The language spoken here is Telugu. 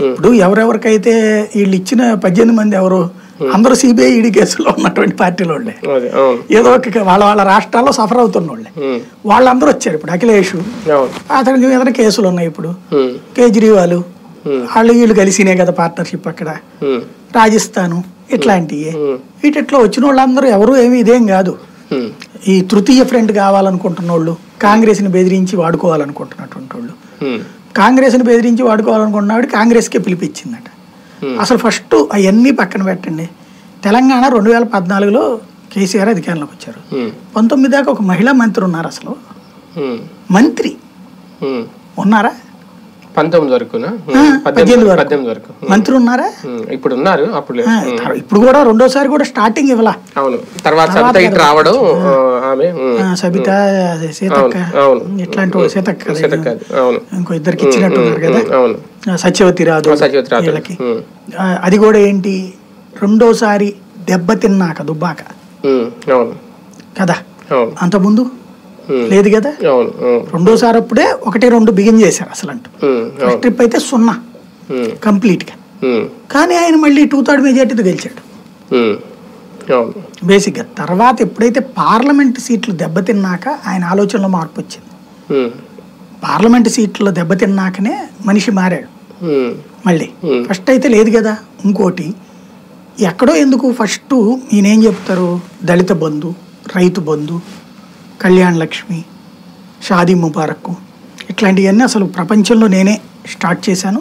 ఇప్పుడు ఎవరెవరికైతే వీళ్ళు ఇచ్చిన పద్దెనిమిది మంది ఎవరు అందరూ సిబిఐ ఈడీ కేసులో ఉన్నటువంటి పార్టీల వాళ్ళే ఏదో ఒక వాళ్ళ వాళ్ళ రాష్ట్రాల్లో సఫర్ అవుతున్న వాళ్ళే వాళ్ళందరూ వచ్చారు ఇప్పుడు అఖిలేష్. అతనికి మీద కేసులు ఉన్నాయి ఇప్పుడు? కేజ్రీవాల్. వాళ్ళు వీళ్ళు కలిసినే కదా పార్ట్నర్షిప్ అక్కడ. రాజస్థాను ఇట్లాంటివి. వీటిట్లో వచ్చిన వాళ్ళందరూ ఎవరు ఏమి ఇదేం కాదు. ఈ తృతీయ ఫ్రంట్ కావాలనుకుంటున్న వాళ్ళు కాంగ్రెస్ని బెదిరించి వాడుకోవాలనుకుంటున్నటువంటి వాళ్ళు. కాంగ్రెస్ని బెదిరించి వాడుకోవాలనుకుంటున్నాడు కాంగ్రెస్కే పిలిపించిందట. అసలు ఫస్ట్ అవన్నీ పక్కన పెట్టండి. తెలంగాణ రెండు వేల పద్నాలుగులో కేసీఆర్ అధికారంలోకి వచ్చారు. పంతొమ్మిది దాకా ఒక మహిళా మంత్రి ఉన్నారు అసలు. మంత్రి. ఉన్నారా? పంతొమ్మిది వరకునా? పద్దెనిమిది పద్దెనిమిది వరకు. మంత్రి ఉన్నారా ఇప్పుడు ఉన్నారు అప్పుడు ఇప్పుడు కూడా రెండోసారి కూడా స్టార్టింగ్ ఇవ్వలా. అవును తర్వాత సబిత ఇటు రావడం ఆమె సబిత సీతక్క. ఇట్లాంటి సీతక్క సీతక్క అవును. ఇంకో ఇద్దరికి ఇచ్చినట్టున్నారు కదా. అవును. సత్యవతి రాదు సచివతి రాదు అది కూడా ఏంటి? రెండోసారి దెబ్బతిన్నాక దుబ్బాక. ఉమ్, అవును. కదా? అంతకుముందు? ఉమ్, లేదు కదా? రెండోసారి అప్పుడే ఒకటి రెండు బిగిన్ చేశారు అసలు అంటూ ఫస్ట్ ట్రిప్ అయితే సున్నా. ఉమ్, కంప్లీట్గా. ఉమ్, కానీ ఆయన మళ్ళీ టూ థర్డ్ మెజార్టీతో గెలిచాడు. బేసిక్గా తర్వాత ఎప్పుడైతే పార్లమెంట్ సీట్లు దెబ్బతిన్నాక ఆయన ఆలోచనలో మార్పు వచ్చింది. పార్లమెంట్ సీట్లో దెబ్బతిన్నాకనే మనిషి మారాడు. మళ్ళీ. ఫస్ట్ అయితే లేదు కదా? ఇంకోటి ఎక్కడో ఎందుకు ఫస్ట్ ఈయనేం చెప్తారు? దళిత బంధు రైతు బంధు కళ్యాణ్ లక్ష్మి షాదీ ముబారక్ ఇట్లాంటివన్నీ అసలు ప్రపంచంలో నేనే స్టార్ట్ చేశాను.